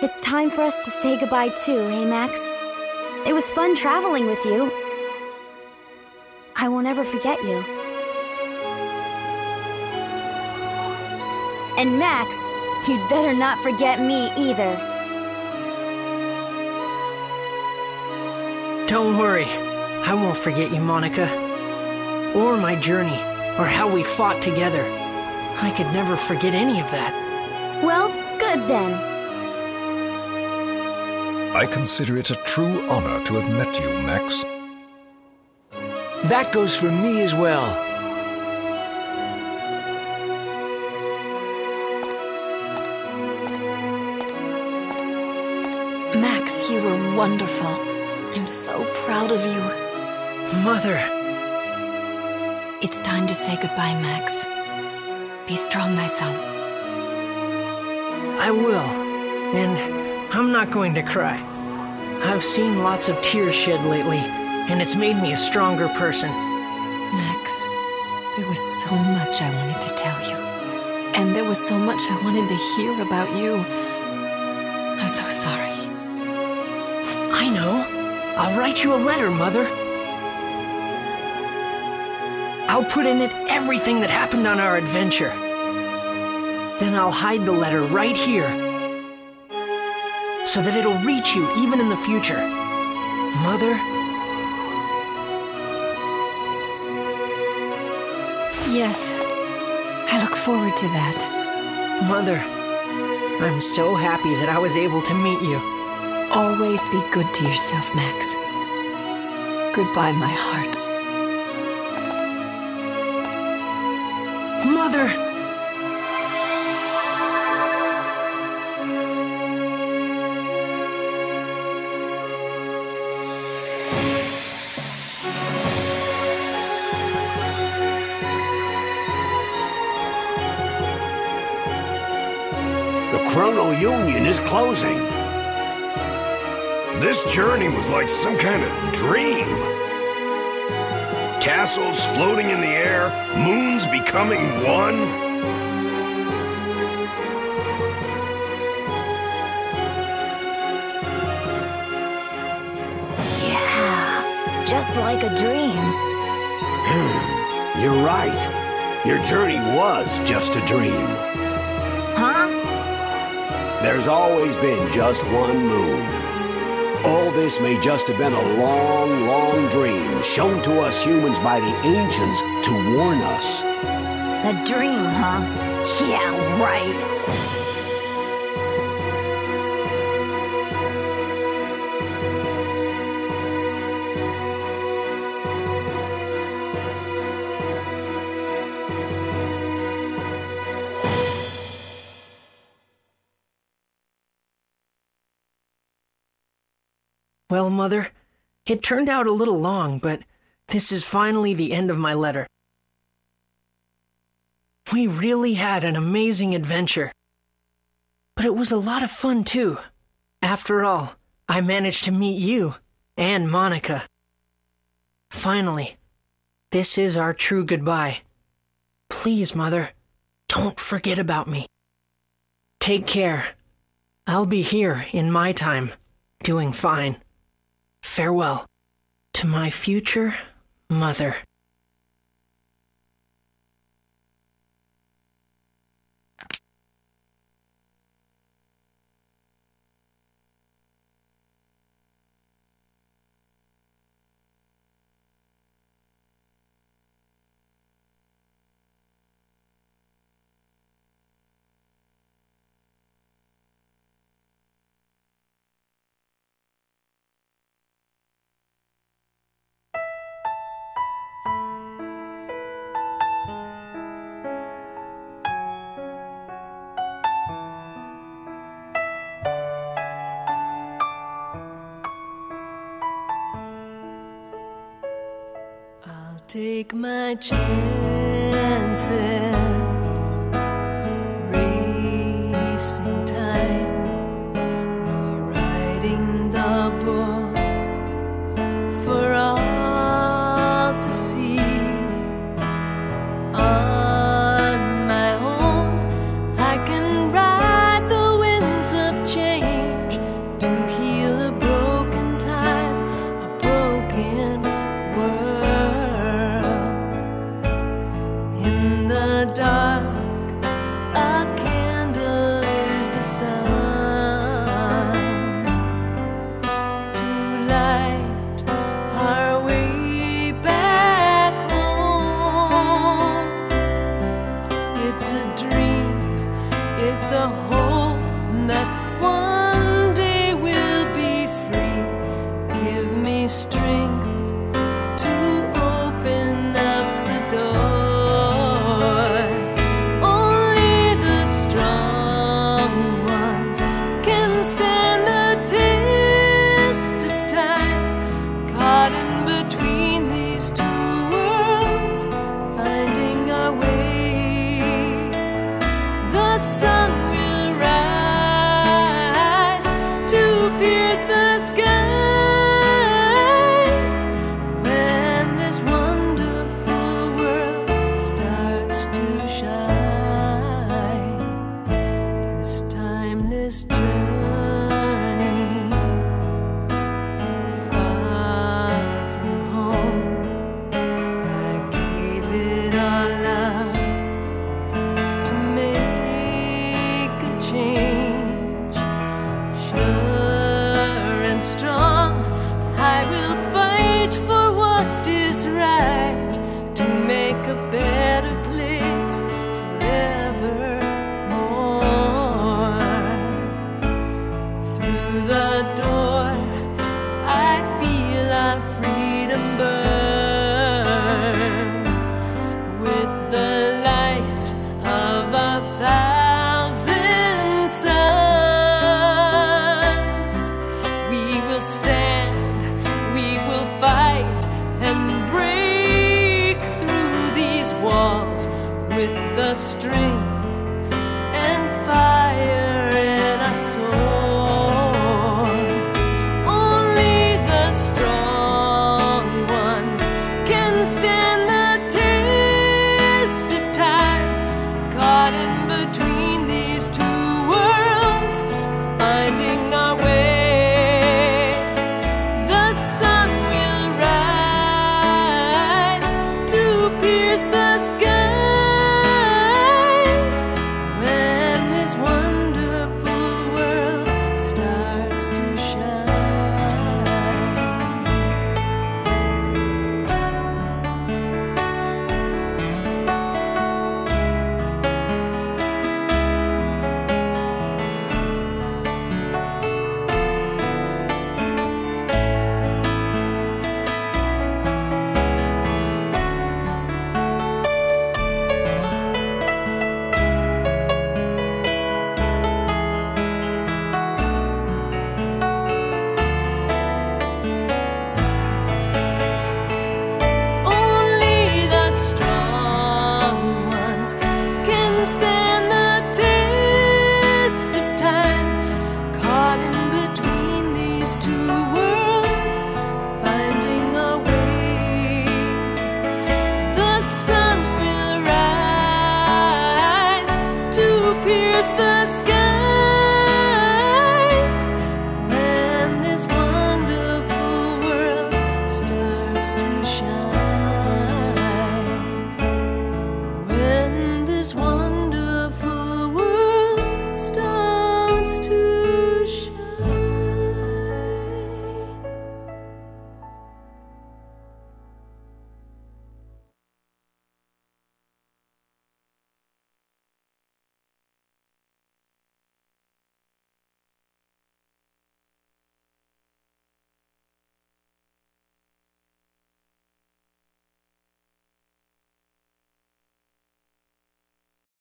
It's time for us to say goodbye too, hey Max? It was fun traveling with you. I won't ever forget you. And Max, you'd better not forget me either. Don't worry. I won't forget you, Monica. Or my journey, or how we fought together. I could never forget any of that. Well, good then. I consider it a true honor to have met you, Max. That goes for me as well. Max, you were wonderful. I'm so proud of you. Mother, It's time to say goodbye, Max. Be strong, my son. I will. And I'm not going to cry. I've seen lots of tears shed lately, and it's made me a stronger person. Max, there was so much I wanted to tell you. And there was so much I wanted to hear about you. I'm so sorry. I know. I'll write you a letter, Mother. I'll put in it everything that happened on our adventure. Then I'll hide the letter right here so that it'll reach you even in the future. Mother, Yes, I look forward to that. Mother, I'm so happy that I was able to meet you. Always be good to yourself, Max. Goodbye, my heart. Mother! Chrono Union is closing. This journey was like some kind of dream. Castles floating in the air, moons becoming one. Yeah, just like a dream. Hmm, you're right. Your journey was just a dream. There's always been just one moon. All this may just have been a long, long dream shown to us humans by the ancients to warn us. A dream, huh? Yeah, right. Well, Mother, it turned out a little long, but this is finally the end of my letter. We really had an amazing adventure. But it was a lot of fun, too. After all, I managed to meet you and Monica. Finally, this is our true goodbye. Please, Mother, don't forget about me. Take care. I'll be here in my time, doing fine. Farewell to my future mother. Take my chances, racing time, rewriting the book for all to see. On my own, I can ride the winds of change to heal a broken time, a broken.